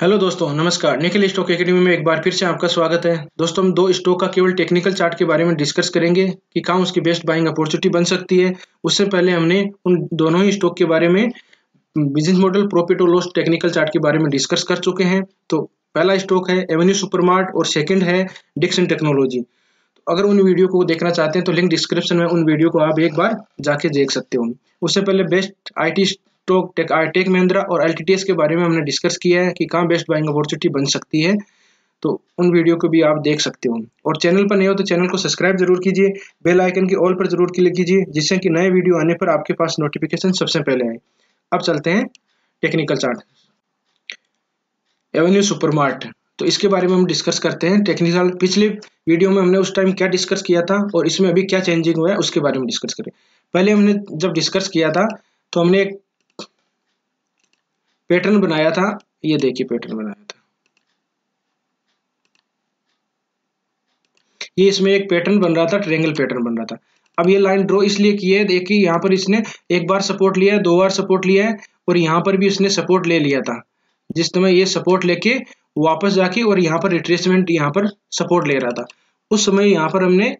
Hello दोस्तों, नमस्कार। Nikhil stock academy में एक बार फिर से आपका स्वागत है। दोस्तों, हम दो स्टॉक का केवल टेक्निकल चार्ट के बारे में डिस्कस करेंगे कि कहाँ उसकी बेस्ट बाइंग अपॉर्चुनिटी बन सकती है। उससे पहले हमने उन दोनों ही स्टॉक के बारे में बिज़नेस मॉडल प्रॉफिट और लॉस टेक्निकल चार्ट के बारे में डिस्कस कर चुके हैं। तो पहला स्टॉक है एवेन्यू सुपरमार्ट और सेकेंड है डिक्सन टेक्नोलॉजी तो अगर उन वीडियो को देखना चाहते हैं तो लिंक डिस्क्रिप्शन में उन वीडियो को आप एक बार जाके देख सकते हो। उससे पहले best IT stock tech tech Mahindra और एलटीटीएस के बारे में हमने डिस्कस किया है कि कहाँ बेस्ट बाइंग अपॉर्चुनिटी बन सकती है। तो उन वीडियो को भी आप देख सकते हो। और चैनल पर नए हो तो चैनल को सब्सक्राइब ज़रूर कीजिए। बेल आइकन की ऑल पर ज़रूर क्लिक कीजिए, जिससे कि नए वीडियो आने पर आपके पास नोटिफिकेशन सबसे पहले आए। अब चलते हैं टेक्निकल चार्ट एवेन्यू सुपरमार्ट तो इसके बारे में हम डिस्कस करते हैं टेक्निकल पिछले वीडियो में हमने उस टाइम क्या डिस्कस किया था और इसमें अभी क्या चेंजिंग हुआ है, उसके बारे में डिस्कस करें। पहले हमने जब डिस्कस किया था तो हमने एक पैटर्न बनाया था, ये देखिए पैटर्न बनाया था। ये इसमें एक पैटर्न बन रहा था ट्रेंगल पैटर्न बन रहा था। अब ये लाइन ड्रॉ इसलिए की है, देखिए यहाँ पर इसने एक बार सपोर्ट लिया है, दो बार सपोर्ट लिया है, और यहाँ पर भी इसने सपोर्ट ले लिया था। जिस समय ये सपोर्ट लेके वापस जाके और यहाँ पर रिट्रेसमेंट यहाँ पर सपोर्ट ले रहा था। उस समय यहाँ पर हमने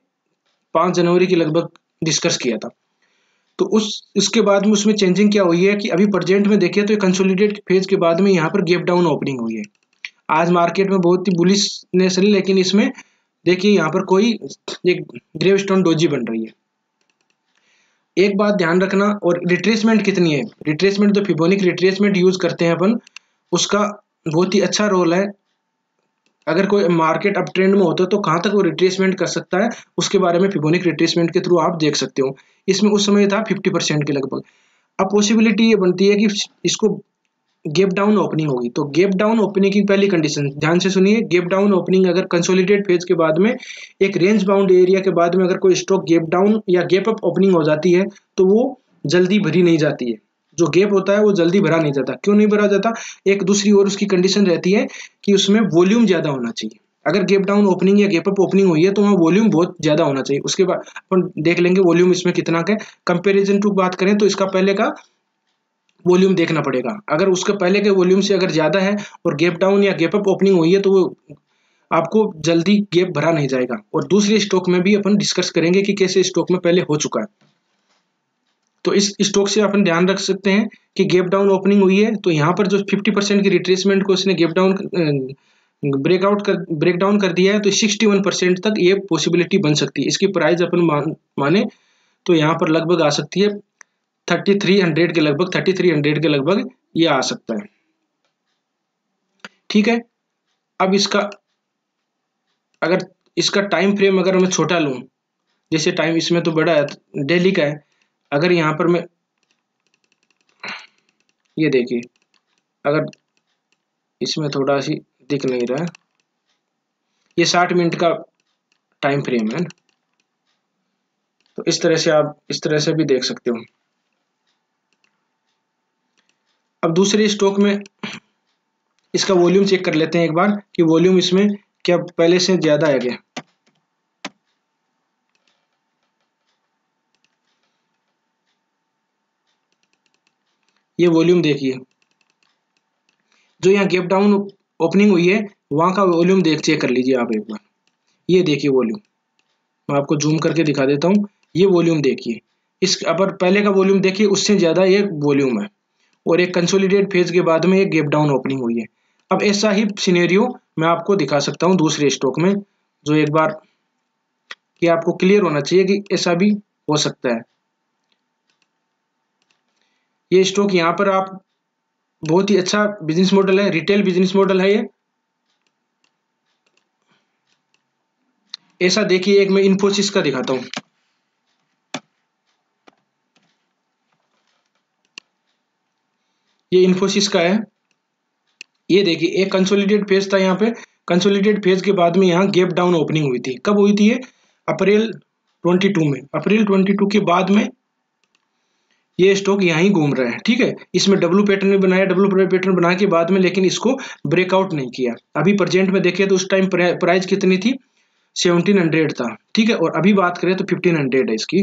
पाँच जनवरी के लगभग डिस्कस किया था। तो उस, इसके बाद में उसमें चेंजिंग क्या हुई है कि अभी प्रेजेंट में देखिए तो कंसोलिडेट फ़ेज़ के बाद में यहाँ पर गेप डाउन ओपनिंग हुई है। आज मार्केट में बहुत ही बुलिशनेस है, लेकिन इसमें देखिए यहाँ पर कोई एक ग्रेव स्टोन डोजी बन रही है। एक बात ध्यान रखना, और रिट्रेसमेंट कितनी है? रिट्रेसमेंट जो फिबोनिक रिट्रेसमेंट यूज़ करते हैं अपन, उसका बहुत ही अच्छा रोल है। अगर कोई मार्केट अप ट्रेंड में होता है तो कहाँ तक वो रिट्रेसमेंट कर सकता है? उसके बारे में फिबोनिक रिट्रेसमेंट के थ्रू आप देख सकते हो। इसमें उस समय था फिफ्टी परसेंट के लगभग। अब पॉसिबिलिटी ये बनती है कि इसको गेप डाउन ओपनिंग होगी। तो गेप डाउन ओपनिंग की पहली कंडीशन ध्यान से सुनिए गेप डाउन ओपनिंग अगर कंसोलिडेट फ़ेज़ के बाद में, एक रेंज बाउंड एरिया के बाद में अगर कोई स्टॉक गेप डाउन या गेप अप ओपनिंग हो जाती है तो वो जल्दी भरी नहीं जाती है। जो गैप होता है, वो जल्दी भरा नहीं जाता। क्यों नहीं भरा जाता? एक दूसरी और उसकी कंडीशन रहती है कि उसमें वॉल्यूम ज़्यादा होना चाहिए। अगर गेप डाउन ओपनिंग या गेप अप ओपनिंग हुई है तो वहाँ वॉल्यूम बहुत ज़्यादा होना चाहिए। उसके बाद अपन देख लेंगे वॉल्यूम इसमें कितना का कंपेरिजन टू बात करें तो इसका पहले का वॉल्यूम देखना पड़ेगा। अगर उसके पहले के वॉल्यूम से अगर ज़्यादा है और गेप डाउन या गेप अप ओपनिंग हुई है तो वो आपको जल्दी गेप भरा नहीं जाएगा। और दूसरे स्टॉक में भी अपन डिस्कस करेंगे कि कैसे स्टॉक में पहले हो चुका है। तो इस स्टॉक से अपन ध्यान रख सकते हैं कि गेप डाउन ओपनिंग हुई है तो यहाँ पर जो 50 परसेंट की रिट्रेसमेंट को इसने गेप डाउन ब्रेकआउट कर ब्रेक डाउन कर दिया है तो 61 परसेंट तक ये पॉसिबिलिटी बन सकती है। इसकी प्राइस अपन मान, माने तो यहाँ पर लगभग आ सकती है 3300 के लगभग 3300 के लगभग ये आ सकता है। ठीक है? अब इसका अगर इसका टाइम फ्रेम अगर मैं छोटा लूँ जैसे टाइम इसमें तो बड़ा है डेली का है अगर यहाँ पर मैं ये देखिए अगर इसमें थोड़ा सी दिख नहीं रहा। है ये साठ मिनट का टाइम फ्रेम है तो इस तरह से आप, इस तरह से भी देख सकते हो। अब दूसरे स्टॉक में इसका वॉल्यूम चेक कर लेते हैं एक बार कि वॉल्यूम इसमें क्या पहले से ज़्यादा है क्या? ये वॉल्यूम देखिए। जो यहाँ गेप डाउन ओपनिंग हुई है। वहाँ का वॉल्यूम देख चेक कर लीजिए आप एक बार। ये देखिए वॉल्यूम मैं आपको जूम करके दिखा देता हूँ। ये वॉल्यूम देखिए। इस, अपर पहले का वॉल्यूम देखिए, उससे ज़्यादा ये वॉल्यूम है। और एक कंसोलिडेट फ़ेज़ के बाद में एक गेप डाउन ओपनिंग हुई है। अब ऐसा ही सिनेरियो मैं आपको दिखा सकता हूँ दूसरे स्टॉक में, जो एक बार कि आपको क्लियर होना चाहिए कि ऐसा भी हो सकता है। ये स्टॉक यहाँ पर आप बहुत ही अच्छा बिज़नेस मॉडल है रिटेल बिज़नेस मॉडल है ये। ऐसा देखिए, एक मैं इन्फोसिस का दिखाता हूँ। ये इन्फोसिस का है। ये देखिए, एक कंसोलिडेट फ़ेज़ था यहाँ पे। कंसोलिडेट फ़ेज़ के बाद में यहाँ गैप डाउन ओपनिंग हुई थी। कब हुई थी ये? अप्रैल 22 में। अप्रैल 22 के बाद में ये स्टॉक यहाँ ही घूम रहा है, ठीक है? इसमें डब्लू पैटर्न भी बनाया डब्लू पैटर्न बना के बाद में, लेकिन इसको ब्रेकआउट नहीं किया। अभी प्रेजेंट में देखिए तो उस टाइम प्राइस कितनी थी? सेवनटीन हंड्रेड था, ठीक है? और अभी बात करें तो फिफ्टीन हंड्रेड है इसकी।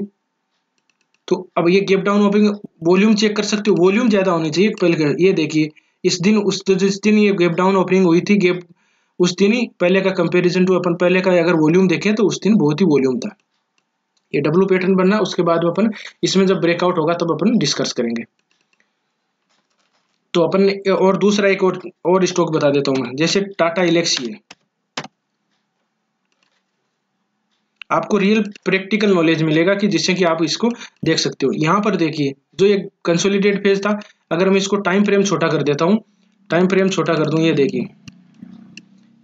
तो अब ये gap down opening volume check कर सकते हो वॉल्यूम ज़्यादा होनी चाहिए, पहले ये देखिए, इस दिन, उस जिस दिन ये गैप डाउन ओपनिंग हुई थी गैप उस दिन ही पहले का कंपैरिजन टू अपन पहले का अगर वॉल्यूम देखें तो उस दिन बहुत ही वॉल्यूम था। ये डब्लू पैटर्न बनना उसके बाद अपन इसमें जब ब्रेकआउट होगा तब अपन डिस्कस करेंगे। तो अपन और दूसरा एक और, और स्टॉक बता देता हूँ मैं। जैसे टाटा इलेक्स ये आपको रियल प्रैक्टिकल नॉलेज मिलेगा कि जिससे कि आप इसको देख सकते हो। यहाँ पर देखिए जो ये कंसोलिडेट फ़ेज़ था अगर मैं इसको टाइम फ्रेम छोटा कर देता हूँ टाइम फ्रेम छोटा कर दूँ ये देखिए।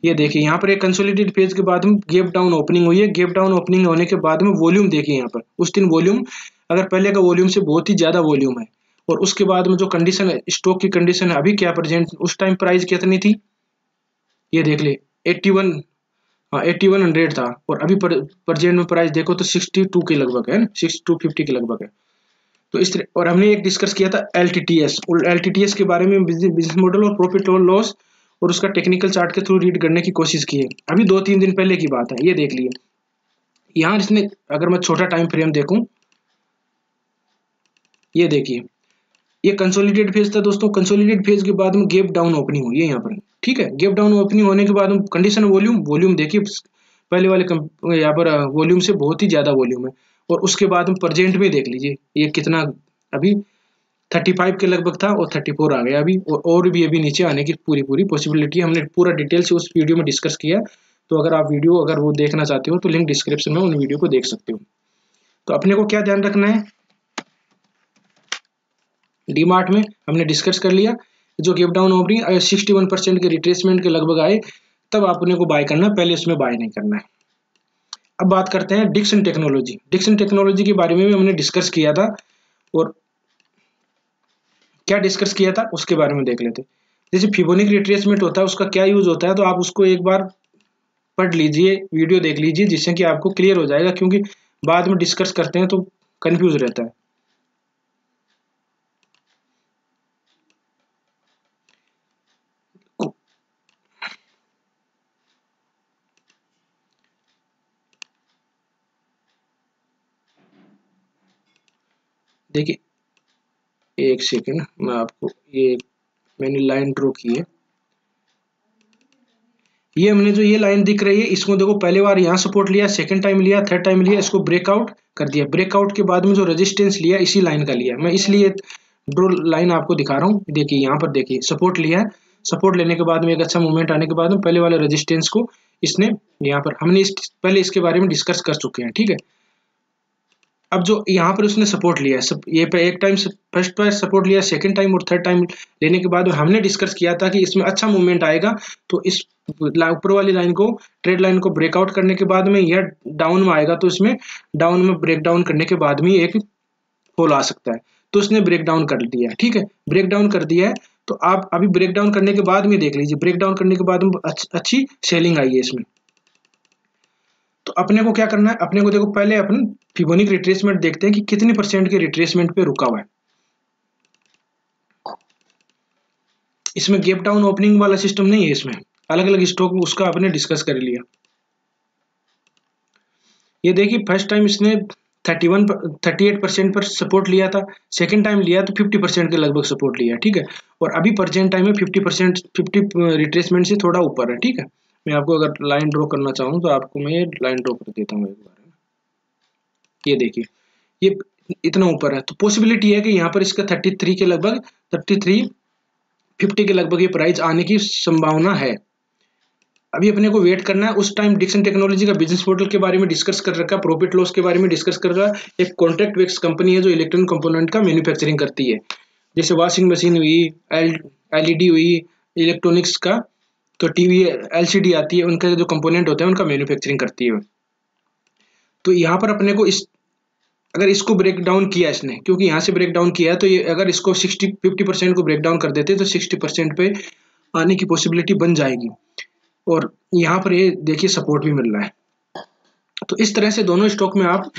ये देखिए, यहाँ पर एक कंसोलिडेट फ़ेज़ के बाद में गेप डाउन ओपनिंग हुई है। गेप डाउन ओपनिंग होने के बाद में वॉल्यूम देखिए यहाँ पर। उस दिन वॉल्यूम अगर पहले का वॉल्यूम से बहुत ही ज़्यादा वॉल्यूम है, और उसके बाद में जो कंडीशन है स्टॉक की कंडीशन है, अभी क्या प्रेजेंट उस टाइम प्राइस कितनी थी? ये देख ले eighty one eighty one hundred था, और अभी प्रेजेंट में प्राइस देखो तो सिक्सटी टू के लगभग है सिक्स टू फिफ्टी के लगभग है। तो इस तरह, और हमने एक डिस्कस किया था L T T S L T T S के बारे में बिज़नेस मॉडल और प्रॉफिट और लॉस और उसका टेक्निकल चार्ट के थ्रू रीड करने की कोशिश की है। अभी दो तीन दिन पहले की बात है, ये देख लिए। यहाँ इसने, अगर मैं छोटा टाइम फ्रेम देखूँ, ये देखिए। ये कंसोलिडेट फ़ेज़ था दोस्तों। कंसोलिडेट फ़ेज़ के बाद में गेप डाउन ओपनिंग हुई है यहाँ पर। ठीक है? गेप डाउन ओपनिंग होने के बाद कंडीशन वॉल्यूम वॉल्यूम देखिए, पहले वाले यहाँ पर वॉल्यूम से बहुत ही ज़्यादा वॉल्यूम है। और उसके बाद में प्रजेंट में देख लीजिए, ये कितना अभी थर्टी फाइव के लगभग था और थर्टी फोर आ गया अभी। और, और भी अभी नीचे आने की पूरी पूरी पॉसिबिलिटी हमने पूरा डिटेल से उस वीडियो में डिस्कस किया तो अगर आप वीडियो अगर वो देखना चाहते हो तो लिंक डिस्क्रिप्शन में उन वीडियो को देख सकते हो। तो अपने को क्या ध्यान रखना है? डीमार्ट में हमने डिस्कस कर लिया जो गेप डाउन ओवरिंग अगर सिक्सटी वन परसेंट के रिट्रेसमेंट के लगभग आए तब अपने को बाय करना है। पहले उसमें बाय नहीं करना है। अब बात करते हैं डिक्सन टेक्नोलॉजी डिक्सन टेक्नोलॉजी के बारे में भी हमने डिस्कस किया था। और क्या डिस्कस किया था, उसके बारे में देख लेते जैसे फिबोनिक रिट्रेसमेंट होता है, उसका क्या यूज़ होता है तो आप उसको एक बार पढ़ लीजिए वीडियो देख लीजिए, जिससे कि आपको क्लियर हो जाएगा, क्योंकि बाद में डिस्कस करते हैं तो कंफ्यूज रहता है। देखिए एक सेकेंड मैं आपको ये मैंने लाइन ड्रॉ की है। ये हमने जो ये लाइन दिख रही है, इसको देखो, पहले बार यहाँ सपोर्ट लिया सेकंड टाइम लिया थर्ड टाइम लिया, इसको ब्रेकआउट कर दिया। ब्रेकआउट के बाद में जो रेजिस्टेंस लिया, इसी लाइन का लिया। मैं इसलिए ड्रो लाइन आपको दिखा रहा हूँ। देखिए, यहाँ पर देखिए सपोर्ट लिया है। सपोर्ट लेने के बाद में एक अच्छा मूवमेंट आने के बाद में पहले वाले रेजिस्टेंस को इसने यहाँ पर, हमने इस, पहले इसके बारे में डिस्कस कर चुके हैं, ठीक है? अब जो यहाँ पर उसने सपोर्ट लिया है ये पे एक टाइम फ़र्स्ट पर सपोर्ट लिया सेकंड टाइम और थर्ड टाइम लेने के बाद हमने डिस्कस किया था कि इसमें अच्छा मूवमेंट आएगा तो इस ऊपर वाली लाइन को ट्रेड लाइन को ब्रेकआउट करने के बाद में यह डाउन में आएगा तो इसमें डाउन में ब्रेक डाउन करने के बाद में एक फॉल आ सकता है। तो उसने ब्रेक डाउन कर दिया है ठीक है? ब्रेक डाउन कर दिया है। तो आप अभी ब्रेक डाउन करने के बाद में देख लीजिए ब्रेक डाउन करने के बाद में अच्छी सेलिंग आई है इसमें। तो अपने को क्या करना है? अपने को देखो, पहले अपन फिबोनिक रिट्रेसमेंट देखते हैं कि कितने परसेंट के रिट्रेसमेंट पे रुका हुआ है। इसमें गेप डाउन ओपनिंग वाला सिस्टम नहीं है इसमें। अलग अलग स्टॉक उसका आपने डिस्कस कर लिया। ये देखिए फ़र्स्ट टाइम इसने 31 38 परसेंट पर सपोर्ट लिया था। सेकंड टाइम लिया तो 50 परसेंट के लगभग सपोर्ट लिया, ठीक है? और अभी प्रेजेंट टाइम में 50 परसेंट फिफ्टी रिट्रेसमेंट से थोड़ा ऊपर है, ठीक है? मैं आपको अगर लाइन ड्रॉ करना चाहूँ तो आपको मैं लाइन ड्रॉ कर देता हूँ एक बार। ये देखिए, ये इतना ऊपर है तो पॉसिबिलिटी है कि यहाँ पर इसका 33 के लगभग 33 50 के लगभग ये प्राइस आने की संभावना है। अभी अपने को वेट करना है, उस टाइम डिक्सन टेक्नोलॉजी का बिज़नेस मॉडल के बारे में डिस्कस कर रखा प्रॉफिट लॉस के बारे में डिस्कस कर रहा एक कॉन्ट्रैक्ट वेक्स कंपनी है जो इलेक्ट्रॉनिक कंपोनेंट का मैन्युफैक्चरिंग करती है। जैसे वॉशिंग मशीन हुई एल एलईडी हुई इलेक्ट्रॉनिक्स का तो टीवी एलसीडी आती है, उनका जो कंपोनेंट होते हैं, उनका मैन्युफैक्चरिंग करती है। तो यहाँ पर अपने को इस, अगर इसको ब्रेक डाउन किया इसने, क्योंकि यहाँ से ब्रेक डाउन किया है तो ये अगर इसको सिक्सटी फिफ्टी परसेंट को ब्रेक डाउन कर देते तो सिक्सटी परसेंट पे आने की पॉसिबिलिटी बन जाएगी। और यहाँ पर ये देखिए सपोर्ट भी मिल रहा है। तो इस तरह से दोनों स्टॉक में आप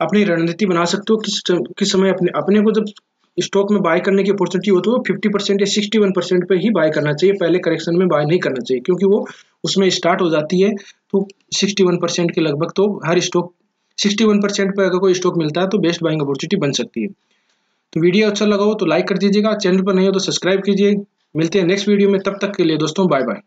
अपनी रणनीति बना सकते हो, किस किस समय अपने अपने को जब स्टॉक में बाय करने की अपॉर्चुनिटी हो तो फिफ्टी परसेंट या सिक्सटी वन परसेंट पर ही बाय करना चाहिए। पहले करेक्शन में बाय नहीं करना चाहिए, क्योंकि वो उसमें स्टार्ट हो जाती है तो सिक्सटी वन परसेंट के लगभग तो हर स्टॉक सिक्सटी वन परसेंट पर अगर कोई स्टॉक मिलता है तो बेस्ट बाइंग अपॉर्चुनिटी बन सकती है। तो वीडियो अच्छा लगा हो तो लाइक कर दीजिएगा चैनल पर नहीं हो तो सब्सक्राइब कीजिए। मिलते हैं नेक्स्ट वीडियो में, तब तक के लिए दोस्तों बाय बाय